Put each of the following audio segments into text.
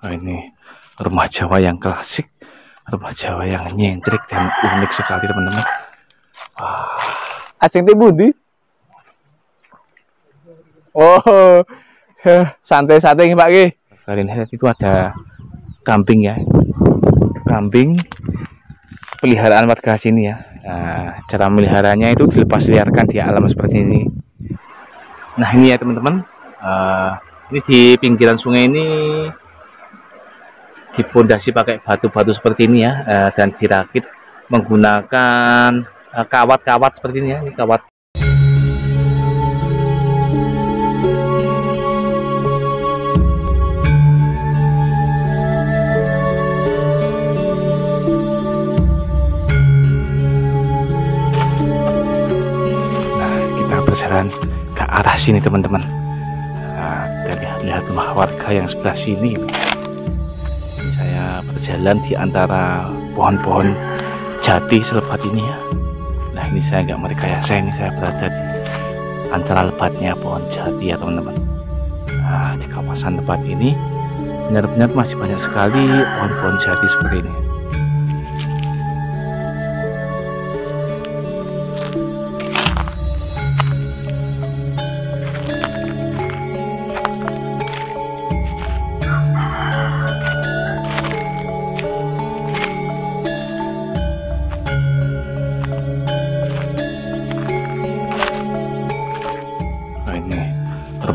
Nah, ini rumah Jawa yang klasik, rumah Jawa yang nyentrik dan unik sekali teman-teman. Asing ti budi. Oh, santai-santai Pak Ki. Kalian lihat itu ada kambing ya, kambing peliharaan warga sini ya. Nah, cara meliharanya itu dilepas liarkan di alam seperti ini. Nah ini ya teman-teman, uh, ini di pinggiran sungai ini dipondasi pakai batu-batu seperti ini ya, uh, dan dirakit menggunakan eh, kawat-kawat seperti ini ya, ini kawat. Berjalan ke arah sini teman-teman. Nah, kita lihat-lihat rumah warga yang sebelah sini berjalan di antara pohon-pohon jati selebat ini ya. Nah ini saya nggak merekayasa ini saya berada di antara lebatnya pohon jati ya teman-teman. Nah di kawasan tempat ini benar-benar masih banyak sekali pohon-pohon jati seperti ini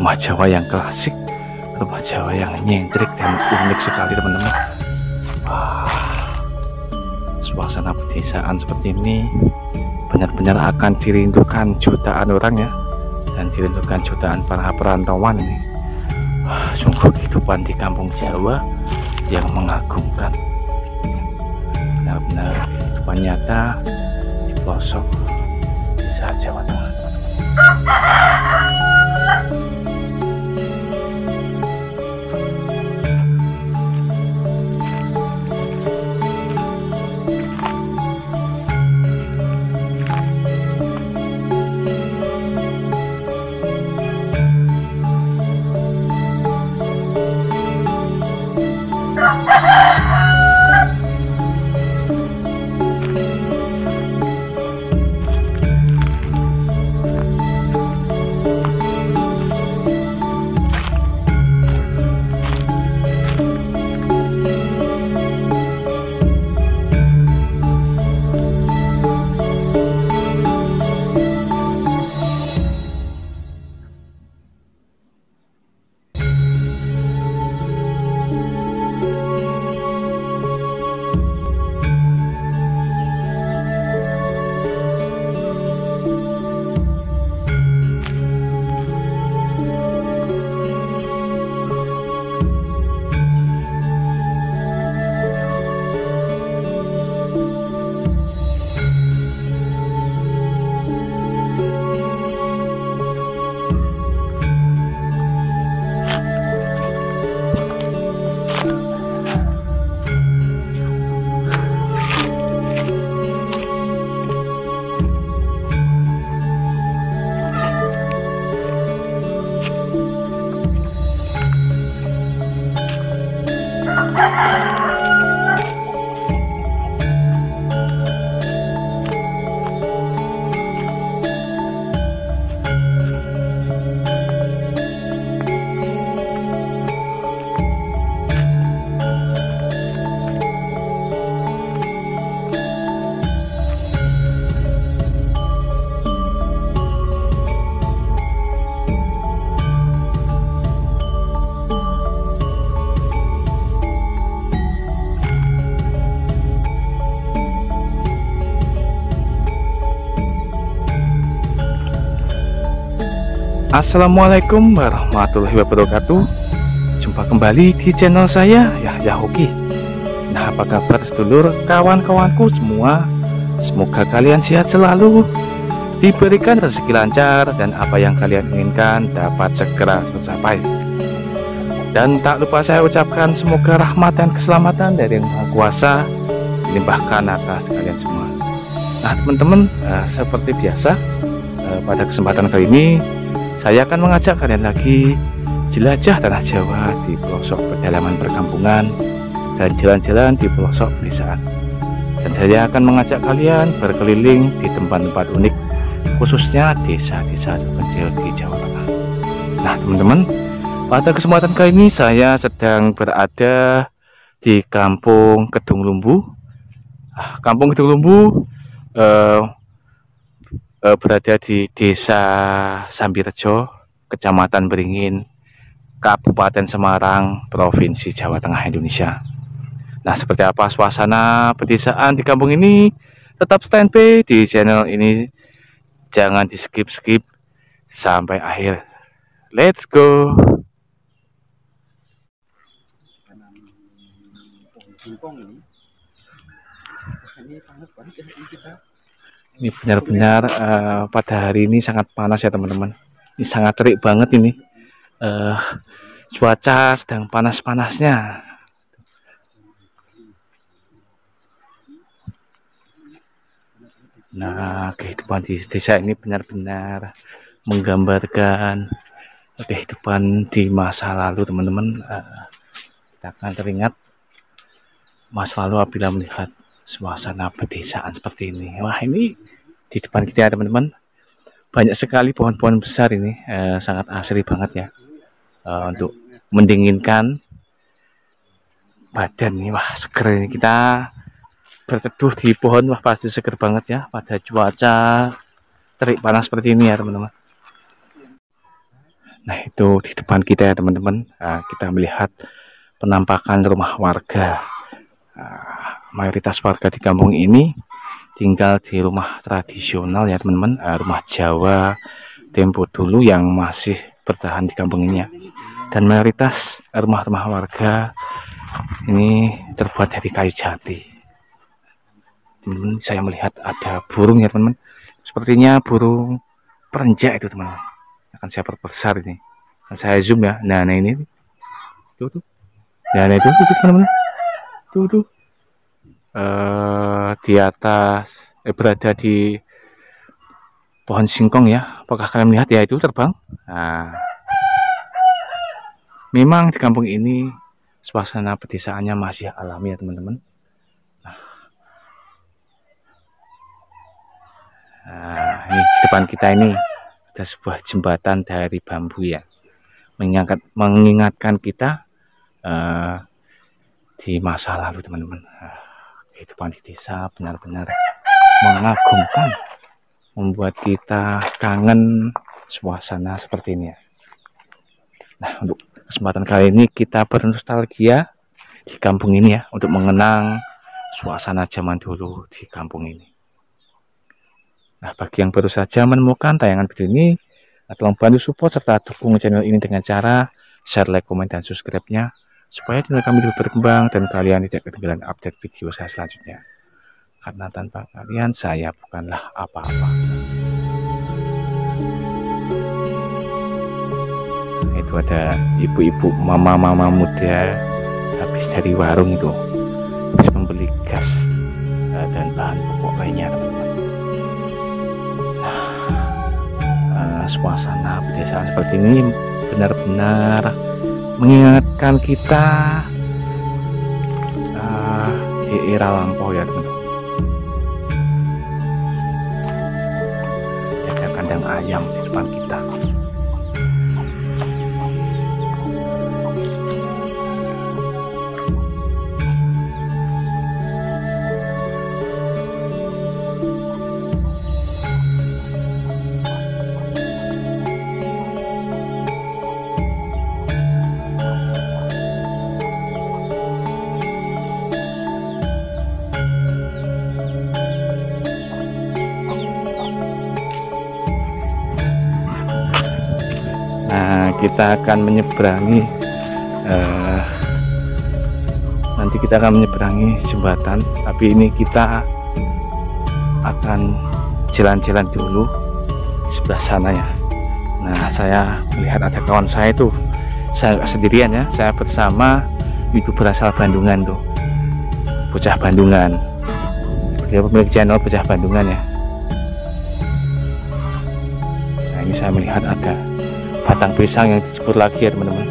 rumah Jawa yang klasik. Rumah Jawa yang nyentrik dan unik sekali teman-teman. Suasana pedesaan seperti ini benar-benar akan dirindukan jutaan orang ya. Dan dirindukan jutaan para perantauan ini. Wah, sungguh kehidupan di kampung Jawa yang mengagumkan. Benar-benar kehidupan nyata di pelosok desa Jawa Tengah Assalamualaikum warahmatullahi wabarakatuh. Jumpa kembali di channel saya Yahya Hoki. Nah apa kabar sedulur kawan-kawanku semua? Semoga kalian sehat selalu Diberikan rezeki lancar Dan apa yang kalian inginkan dapat segera tercapai. Dan tak lupa saya ucapkan Semoga rahmat dan keselamatan dari Yang Maha Kuasa Dilimpahkan atas kalian semua. Nah teman-teman eh, seperti biasa eh, pada kesempatan kali ini saya akan mengajak kalian lagi jelajah tanah Jawa di pelosok pedalaman perkampungan dan jalan-jalan di pelosok pedesaan. Dan saya akan mengajak kalian berkeliling di tempat-tempat unik, khususnya desa-desa terpencil di Jawa Tengah. Nah, teman-teman, pada kesempatan kali ini saya sedang berada di Kampung Kedung Lumbu. Ah, Kampung Kedung Lumbu eh, eh, berada di Desa Sambirejo, Kecamatan Beringin, Kabupaten Semarang, Provinsi Jawa Tengah, Indonesia. Nah, seperti apa suasana pedesaan di kampung ini? Tetap standby di channel ini. Jangan di skip-skip sampai akhir. Let's go! Ini benar-benar uh, pada hari ini sangat panas ya teman-teman. Ini sangat terik banget ini. Uh, cuaca sedang panas-panasnya. Nah, kehidupan di desa ini benar-benar menggambarkan kehidupan di masa lalu, teman-teman. Uh, kita akan teringat masa lalu apabila melihat suasana pedesaan seperti ini. Wah, ini di depan kita ya, teman-teman. Banyak sekali pohon-pohon besar ini, uh, sangat asri banget ya. Uh, untuk mendinginkan badan nih. Wah, seger ini kita berteduh di pohon wah pasti seger banget ya pada cuaca terik panas seperti ini ya teman-teman nah itu di depan kita ya teman-teman nah, kita melihat penampakan rumah warga nah, mayoritas warga di kampung ini tinggal di rumah tradisional ya teman-teman. Nah, rumah Jawa tempo dulu yang masih bertahan di kampung ini ya. Dan mayoritas rumah-rumah warga ini terbuat dari kayu jati. Teman-teman saya melihat ada burung ya teman-teman. Sepertinya burung perenjak itu teman-teman. Akan saya perbesar ini. Akan saya zoom ya. Nah, nah ini. Tuh tuh. Nah, nah itu teman-teman. Tuh tuh uh, di atas eh, berada di pohon singkong ya. Apakah kalian melihat? Ya itu terbang. Nah, memang di kampung ini suasana pedesaannya masih alami ya teman-teman. Nah, ini di depan kita ini ada sebuah jembatan dari bambu ya, mengingat, mengingatkan kita uh, di masa lalu teman-teman. Uh, kehidupan di desa benar-benar mengagumkan, membuat kita kangen suasana seperti ini. Nah, untuk kesempatan kali ini kita bernostalgia di kampung ini ya, untuk mengenang suasana zaman dulu di kampung ini. Nah, bagi yang baru saja menemukan tayangan video ini, tolong bantu support serta dukung channel ini dengan cara share, like, komen, dan subscribe-nya supaya channel kami lebih berkembang dan kalian tidak ketinggalan update video saya selanjutnya. Karena tanpa kalian saya bukanlah apa-apa. Itu ada ibu-ibu, mama-mama muda habis dari warung itu habis membeli gas eh, dan bahan pokok lainnya teman-teman. suasana pedesaan seperti ini benar-benar mengingatkan kita uh, di era lampau ya teman-teman. Ada kandang ayam di depan kita kita akan menyeberangi uh, nanti kita akan menyeberangi jembatan. Tapi ini kita akan jalan-jalan dulu sebelah sana ya. Nah saya melihat ada kawan saya itu saya sendirian ya. Saya bersama itu berasal Bandungan tuh. Bocah Bandungan. Dia pemilik channel bocah Bandungan ya. Nah ini saya melihat ada batang pisang yang dijebur lagi ya teman-teman.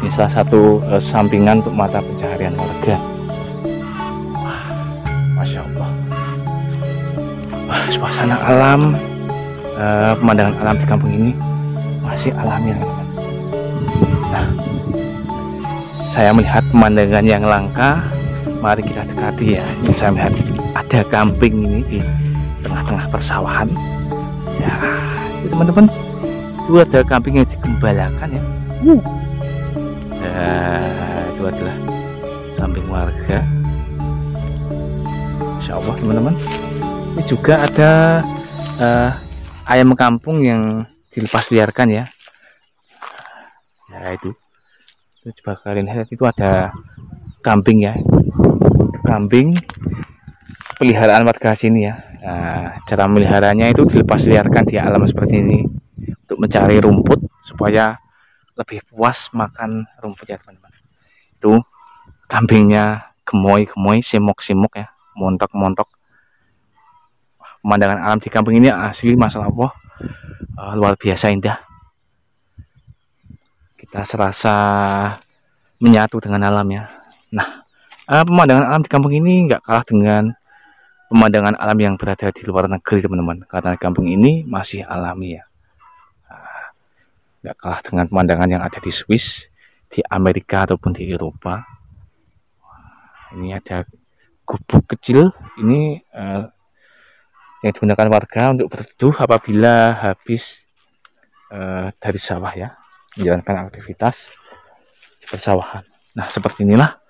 Ini salah satu uh, sampingan untuk mata pencaharian warga. Masya Allah. Wah, suasana alam uh, pemandangan alam di kampung ini masih alami teman-teman. Nah saya melihat pemandangan yang langka. Mari kita dekati ya. Ini saya melihat ada kambing ini di tengah-tengah persawahan. Ya teman-teman itu ada kambing yang digembalakan ya? Uh. nah, itu adalah kambing warga. Insya Allah teman-teman. Ini juga ada uh, ayam kampung yang dilepas liarkan ya. Ya itu. Itu coba kalian lihat itu ada kambing ya. Kambing peliharaan warga sini ya. Nah, cara meliharanya itu dilepas liarkan di alam seperti ini untuk mencari rumput supaya lebih puas makan rumput ya teman-teman. Itu kambingnya gemoy-gemoy simok-simok ya montok-montok. Pemandangan alam di kampung ini asli masalah Allah. Uh, luar biasa indah. Kita serasa menyatu dengan alam ya. Nah uh, pemandangan alam di kampung ini nggak kalah dengan pemandangan alam yang berada di luar negeri teman-teman. Karena kampung ini masih alami ya nggak kalah dengan pemandangan yang ada di Swiss di Amerika ataupun di Eropa. Ini ada gubuk kecil. Ini uh, yang digunakan warga untuk berteduh apabila habis uh, dari sawah ya menjalankan aktivitas di persawahan. Nah seperti inilah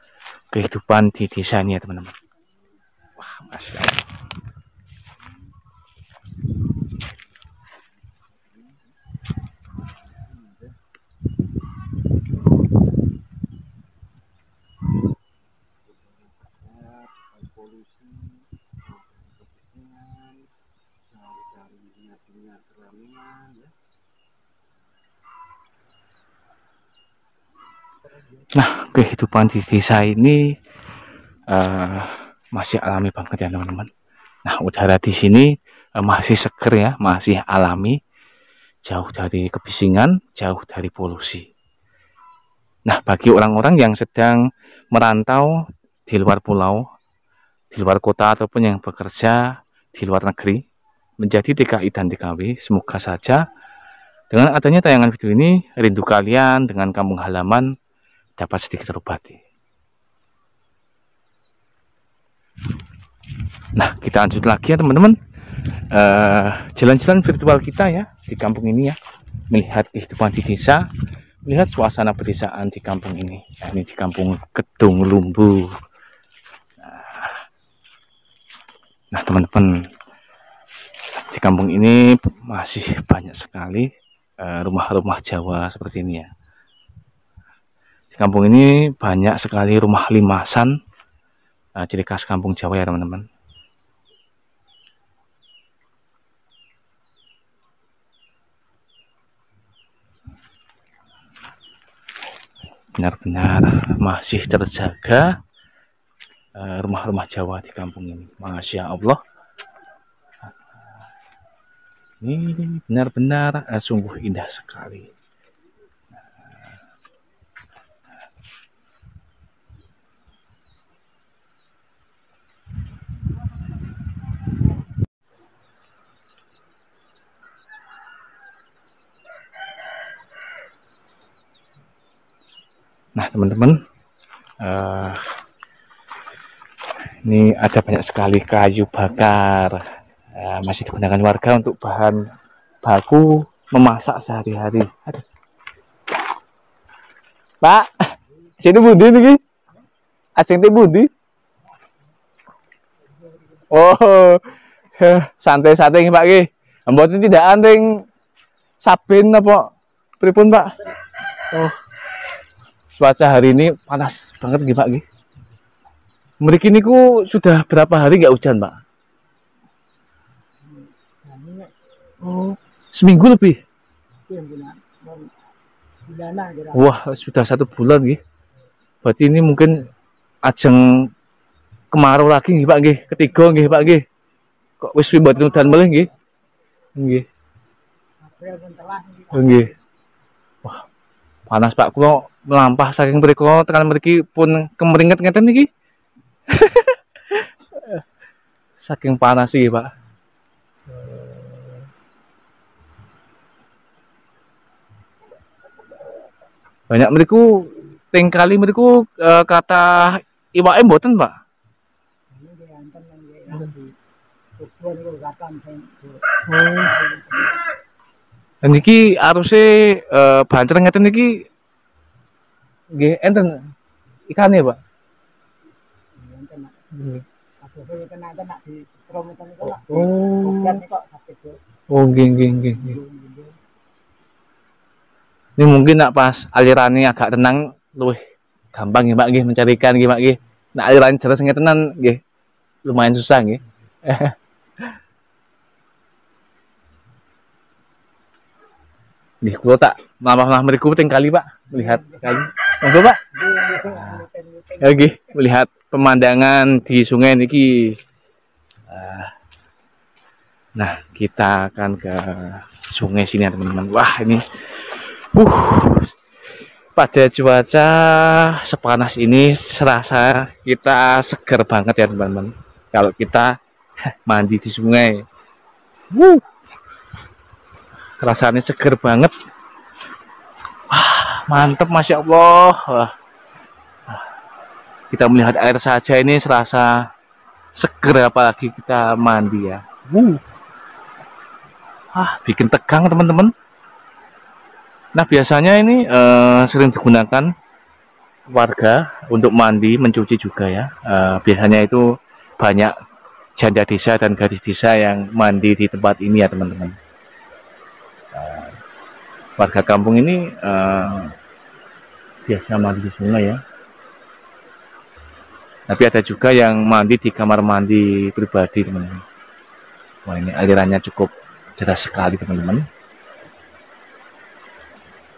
kehidupan di desa ini ya teman-teman. Wah masya Allah Nah, kehidupan di desa ini uh, masih alami banget ya teman-teman. Nah, udara di sini uh, masih seger ya, masih alami, jauh dari kebisingan, jauh dari polusi. Nah, bagi orang-orang yang sedang merantau di luar pulau, di luar kota ataupun yang bekerja di luar negeri, menjadi TKI dan TKW, semoga saja dengan adanya tayangan video ini, rindu kalian dengan kampung halaman dapat sedikit terobati. Nah, kita lanjut lagi ya teman-teman. Uh, jalan-jalan virtual kita ya di kampung ini ya. Melihat kehidupan di desa, melihat suasana pedesaan di kampung ini. Nah, ini di kampung Kedung Lumbu. Nah, teman-teman, di kampung ini masih banyak sekali eh, rumah-rumah uh, Jawa seperti ini ya kampung ini banyak sekali rumah limasan. Uh, ciri khas kampung Jawa ya teman-teman. Benar-benar masih terjaga eh, rumah-rumah Jawa di kampung ini. Masya Allah. Ini benar-benar uh, sungguh indah sekali Nah, teman-teman, uh, ini ada banyak sekali kayu bakar, uh, masih digunakan warga untuk bahan baku memasak sehari-hari. Pak, sini budi nih, asing budi. Oh, santai-santai Pak Ki. Mboten tidak anting sabin apa pripun Pak? Oh cuaca hari ini panas banget gitu Pak Gih. Mereka ini ku sudah berapa hari nggak hujan Pak? Oh, seminggu lebih. Wah, sudah satu bulan gitu. Berarti ini mungkin ajeng kemarau lagi nih Pak Gih, ketiga nih Pak Gih. Kok wis buat udan melih nggih? Nggih. Nggih. Panas Pak kula melampah saking mriku tekan mriki pun kemeringet ngeten iki. saking panas iki, Pak. Banyak mriku teng kali mriku uh, kata iwake mboten, Pak. Oh. Dan iki aruse uh, banter ngeten iki nggih enten ikane, Pak. Oh. Oh, nggih nggih nggih. Ini mungkin nak pas alirannya agak tenang luwih gampang ya Pak nggih mencari ikan nggih Pak nggih. Nak aliran jelas ngetenan nggih lumayan susah nggih. Nih, kula tak mamah-mamah mriku teng kali, Pak. Melihat kali. Monggo, Pak. Oke, melihat pemandangan di sungai niki. Nah, kita akan ke sungai sini ya, teman-teman. Wah, ini uh pada cuaca sepanas ini serasa kita seger banget ya, teman-teman. Kalau kita mandi di sungai. Wuh rasanya seger banget. Ah, mantep masya Allah. Wah. kita melihat air saja ini serasa seger apalagi kita mandi ya. Uh. ah bikin tegang teman-teman. Nah biasanya ini uh, sering digunakan warga untuk mandi mencuci juga ya. Uh, biasanya itu banyak janda desa dan gadis desa yang mandi di tempat ini ya teman-teman warga kampung ini uh, biasa mandi di sungai ya. Tapi ada juga yang mandi di kamar mandi pribadi teman-teman. Wah ini alirannya cukup jelas sekali teman-teman.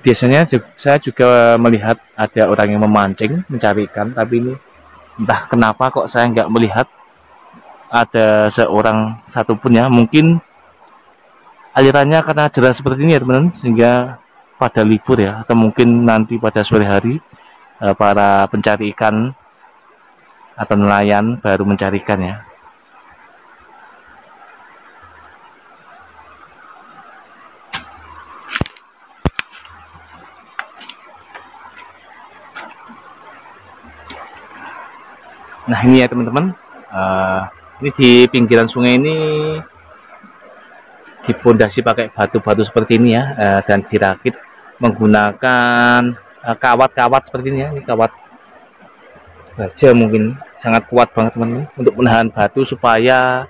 Biasanya saya juga melihat ada orang yang memancing mencari ikan tapi ini entah kenapa kok saya nggak melihat ada seorang satupun ya. Mungkin alirannya karena jelas seperti ini ya teman-teman sehingga pada libur ya atau mungkin nanti pada sore hari eh, para pencari ikan atau nelayan baru mencari ikan ya. Nah ini ya teman-teman, uh, ini di pinggiran sungai ini dipondasi pakai batu-batu seperti ini ya uh, dan dirakit menggunakan eh, kawat-kawat seperti ini ya ini kawat baja mungkin sangat kuat banget teman-teman untuk menahan batu supaya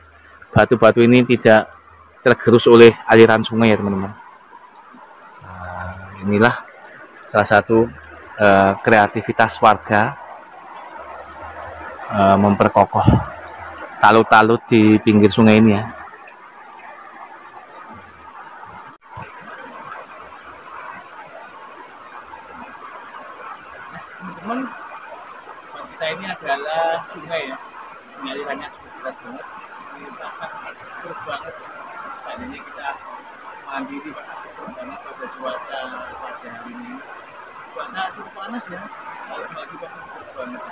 batu-batu ini tidak tergerus oleh aliran sungai ya teman-teman. Nah, inilah salah satu uh, kreativitas warga memperkokoh talut-talut di pinggir sungai ini ya kita ini adalah sungai ya alirannya cukup berat banget ini basah seger banget. Dan ini kita mandi di basah seger banget pada cuaca pada hari ini cuaca cukup panas ya. Kalau mandi basah seger banget.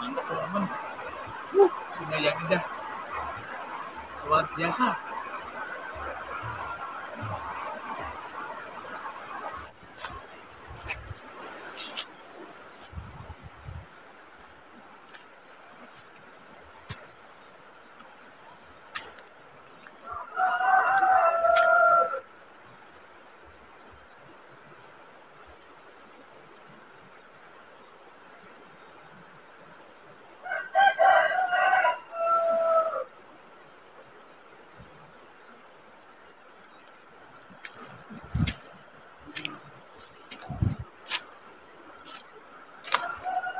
Mantap teman-teman. Uh, sungai yang indah. Luar biasa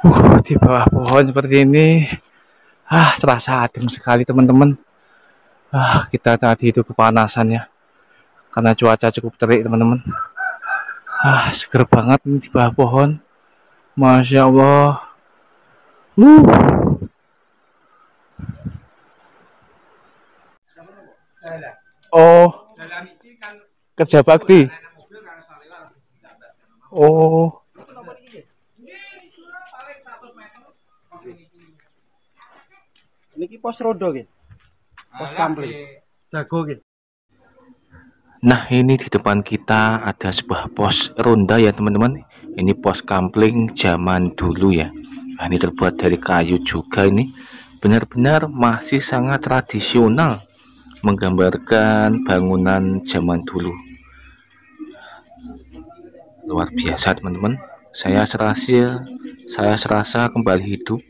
uh, di bawah pohon seperti ini. Ah terasa adem sekali teman-teman. Ah kita tadi itu kepanasan ya karena cuaca cukup terik teman-teman. Ah seger banget ini di bawah pohon. Masya Allah. Uh. oh. Kerja bakti? Oh. Niki pos rodo nggih. Pos kampling. Jago nggih. Nah ini di depan kita ada sebuah pos ronda ya teman-teman. Ini pos kampling zaman dulu ya. Nah, Ini terbuat dari kayu juga ini. Benar-benar masih sangat tradisional Menggambarkan bangunan zaman dulu. Luar biasa teman-teman. Saya serasa, saya serasa kembali hidup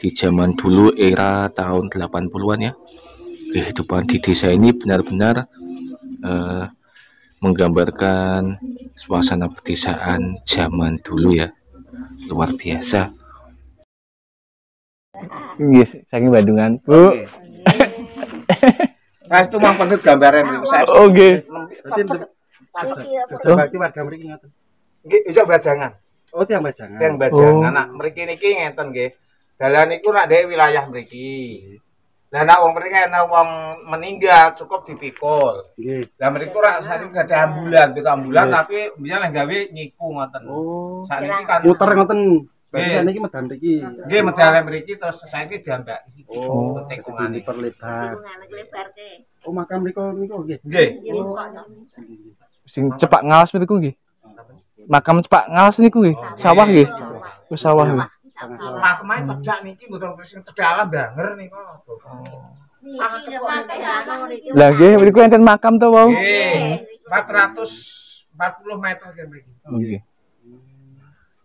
Di zaman dulu era tahun 80an ya Kehidupan di desa ini benar-benar eh, menggambarkan suasana pedesaan zaman dulu ya luar biasa Yes, saking Bandungan. Bu. Saya itu mang pendut gambarnya Oke. kerja bakti warga mriki ngoten. Nggih, iso bajangan. Oh, tiang bajangan. Yang bajangan. Oh. Nah, mriki niki ngeten nggih. Dalan niku nak dhewe wilayah mriki. Lah nek wong mriki ana wong meninggal cukup dipikul. Nggih. Lah mriku rak saking gak ada ambulan, pitu ambulan tapi biyen lek gawe nyiku ngoten. Oh. Sakniki kan Muter ngoten. Nggih. niki medan mriki. nggih medale mriki terus saiki diambaki. Oh, Penting jadi kungane. diperlebar. Oh, makam mriku niku nggih. Nggih. Sing cepak ngalas niku nggih. Makam cepak ngalas niku nggih. Sawah nggih. Oh, sawah nggih. Makemae cedak niki mboten cedak alam banger niku. Lah nggih, mriku enten makam to wau. Nggih. 440 meter nggih mriki. Nggih.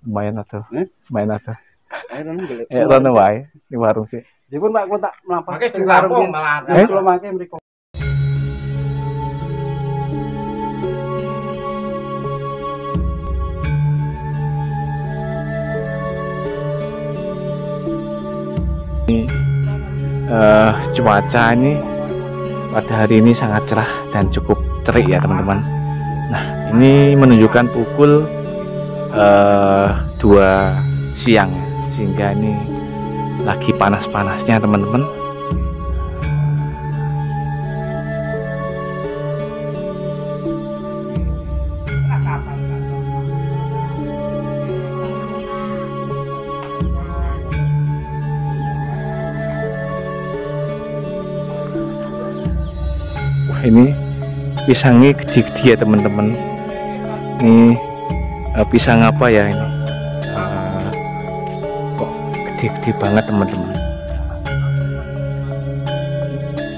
Lumayan. Eh? Lumayan golek. Eh, rono wae di warung sih. Jipun Pak kula tak mlampah. Makanya di Lampung malah ada. Kula mangke mriku. Eh cuaca ini pada hari ini sangat cerah dan cukup terik ya teman-teman. Nah ini menunjukkan pukul eh 2 siang sehingga ini lagi panas-panasnya teman-teman. Ini pisangnya gede-gede ya teman-teman. Ini eh, pisang apa ya ini? Eh, kok gede-gede banget teman-teman.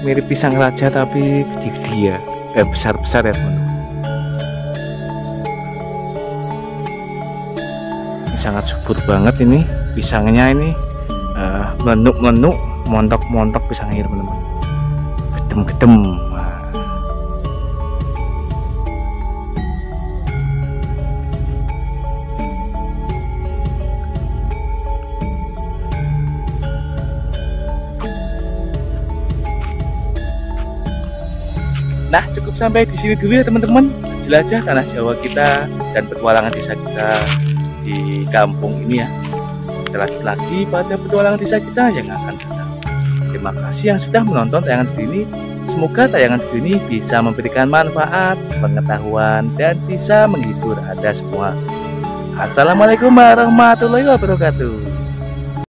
Mirip pisang raja tapi gede-gede ya. Eh besar-besar ya teman-teman. Ini sangat subur banget ini pisangnya ini eh, melenuk-melenuk, montok-montok pisangnya teman-teman. Gedem-gedem. Sampai di sini dulu ya teman-teman. Jelajah tanah Jawa kita dan petualangan desa kita di kampung ini ya. Kita lanjut lagi pada petualangan desa kita yang akan datang. Terima kasih yang sudah menonton tayangan ini. Semoga tayangan video ini bisa memberikan manfaat, pengetahuan, dan bisa menghibur Anda semua. Assalamualaikum warahmatullahi wabarakatuh.